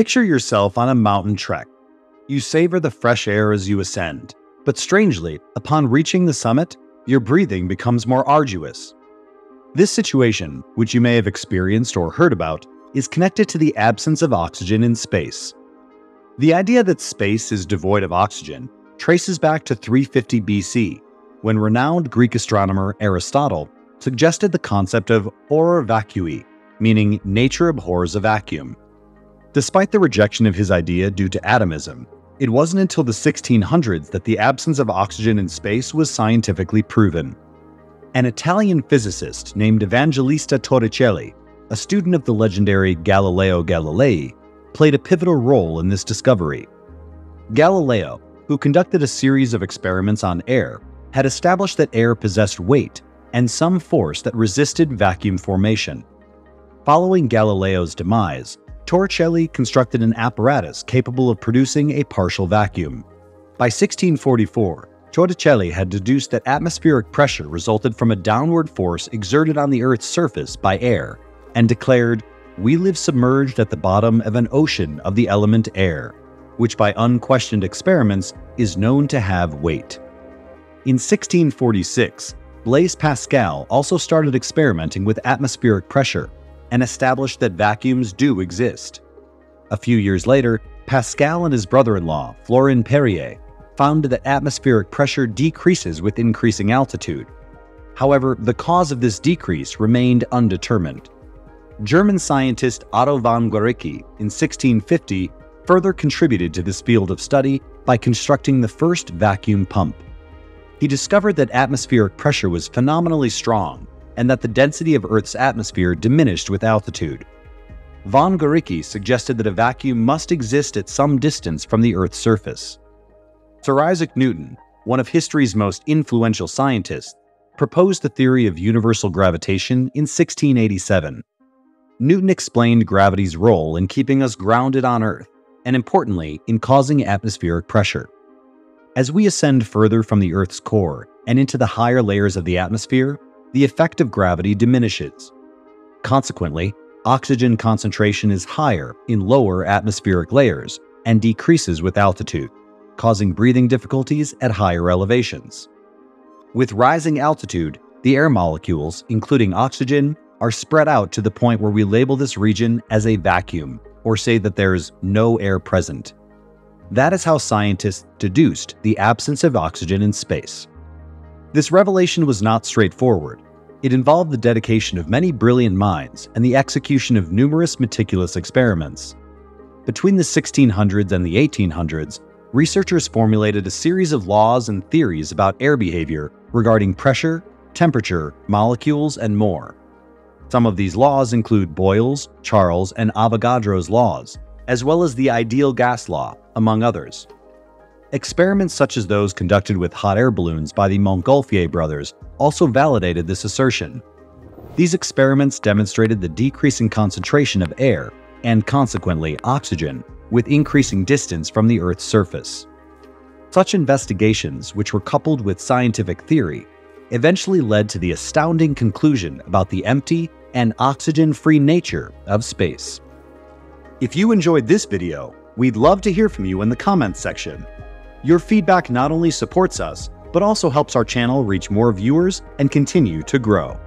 Picture yourself on a mountain trek. You savor the fresh air as you ascend, but strangely, upon reaching the summit, your breathing becomes more arduous. This situation, which you may have experienced or heard about, is connected to the absence of oxygen in space. The idea that space is devoid of oxygen traces back to 350 BC, when renowned Greek astronomer Aristotle suggested the concept of horror vacui, meaning nature abhors a vacuum. Despite the rejection of his idea due to atomism, it wasn't until the 1600s that the absence of oxygen in space was scientifically proven. An Italian physicist named Evangelista Torricelli, a student of the legendary Galileo Galilei, played a pivotal role in this discovery. Galileo, who conducted a series of experiments on air, had established that air possessed weight and some force that resisted vacuum formation. Following Galileo's demise, Torricelli constructed an apparatus capable of producing a partial vacuum. By 1644, Torricelli had deduced that atmospheric pressure resulted from a downward force exerted on the Earth's surface by air, and declared, We live submerged at the bottom of an ocean of the element air, which by unquestioned experiments is known to have weight. In 1646, Blaise Pascal also started experimenting with atmospheric pressure and established that vacuums do exist. A few years later, Pascal and his brother in law, Florin Périer, found that atmospheric pressure decreases with increasing altitude. However, the cause of this decrease remained undetermined. German scientist Otto von Guericke in 1650 further contributed to this field of study by constructing the first vacuum pump he discovered that atmospheric pressure was phenomenally strong and that the density of Earth's atmosphere diminished with altitude. Von Guericke suggested that a vacuum must exist at some distance from the Earth's surface. Sir Isaac Newton, one of history's most influential scientists, proposed the theory of universal gravitation in 1687. Newton explained gravity's role in keeping us grounded on Earth, and importantly, in causing atmospheric pressure. As we ascend further from the Earth's core and into the higher layers of the atmosphere, the effect of gravity diminishes. Consequently, oxygen concentration is higher in lower atmospheric layers and decreases with altitude, causing breathing difficulties at higher elevations. With rising altitude, the air molecules, including oxygen, are spread out to the point where we label this region as a vacuum or say that there's no air present. That is how scientists deduced the absence of oxygen in space. This revelation was not straightforward. It involved the dedication of many brilliant minds and the execution of numerous meticulous experiments. Between the 1600s and the 1800s, researchers formulated a series of laws and theories about air behavior regarding pressure, temperature, molecules, and more. Some of these laws include Boyle's, Charles, and Avogadro's laws, as well as the ideal gas law, among others. Experiments such as those conducted with hot air balloons by the Montgolfier brothers also validated this assertion. These experiments demonstrated the decreasing concentration of air, and consequently oxygen, with increasing distance from the Earth's surface. Such investigations, which were coupled with scientific theory, eventually led to the astounding conclusion about the empty and oxygen-free nature of space. If you enjoyed this video, we'd love to hear from you in the comments section. Your feedback not only supports us, but also helps our channel reach more viewers and continue to grow.